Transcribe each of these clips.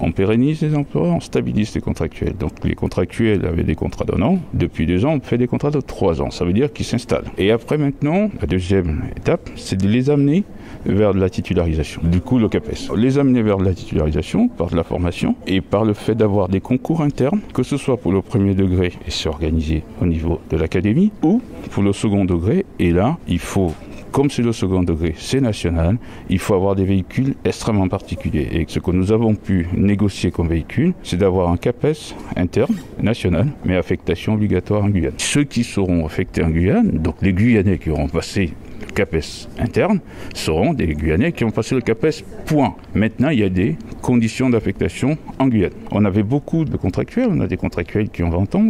On pérennise les emplois, on stabilise les contractuels. Donc les contractuels avaient des contrats d'un an. Depuis deux ans, on fait des contrats de trois ans. Ça veut dire qu'ils s'installent. Et après maintenant, la deuxième étape, c'est de les amener vers la titularisation. Du coup, le CAPES. Les amener vers la titularisation par de la formation et par le fait d'avoir des concours internes, que ce soit pour le premier degré et s'organiser au niveau de l'académie, ou pour le second degré. Et là, il faut comme c'est le second degré, c'est national, il faut avoir des véhicules extrêmement particuliers. Et ce que nous avons pu négocier comme véhicule, c'est d'avoir un CAPES interne, national, mais affectation obligatoire en Guyane. Ceux qui seront affectés en Guyane, donc les Guyanais qui auront passé CAPES interne seront des Guyanais qui ont passé le CAPES, point. Maintenant, il y a des conditions d'affectation en Guyane. On avait beaucoup de contractuels, on a des contractuels qui ont 20 ans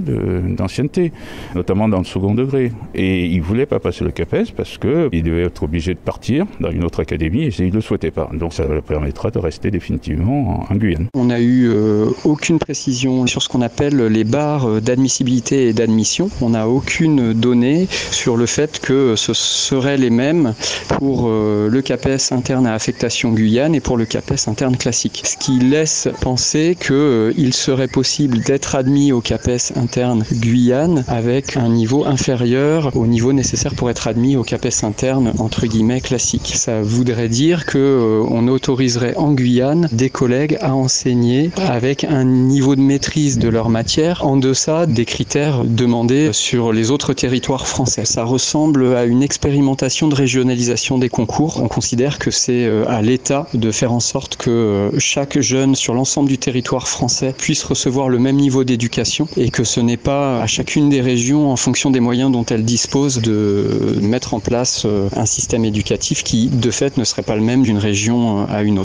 d'ancienneté, notamment dans le second degré. Et ils ne voulaient pas passer le CAPES parce qu'ils devaient être obligés de partir dans une autre académie et ils ne le souhaitaient pas. Donc ça leur permettra de rester définitivement en, Guyane. On n'a eu euh, aucune précision sur ce qu'on appelle les barres d'admissibilité et d'admission. On n'a aucune donnée sur le fait que ce seraient les mêmes pour euh, le CAPES interne à affectation Guyane et pour le CAPES interne classique. Ce qui laisse penser qu'il euh, serait possible d'être admis au CAPES interne Guyane avec un niveau inférieur au niveau nécessaire pour être admis au CAPES interne entre guillemets classique. Ça voudrait dire que euh, autoriserait en Guyane des collègues à enseigner avec un niveau de maîtrise de leur matière en deçà des critères demandés sur les autres territoires français. Ça ressemble à une expérimentation de régionalisation des concours. On considère que c'est euh, à l'État de faire en sorte que euh, chaque jeune sur l'ensemble du territoire français puisse recevoir le même niveau d'éducation et que ce n'est pas à chacune des régions, en fonction des moyens dont elles disposent, de mettre en place euh, un système éducatif qui, de fait, ne serait pas le même d'une région à une autre.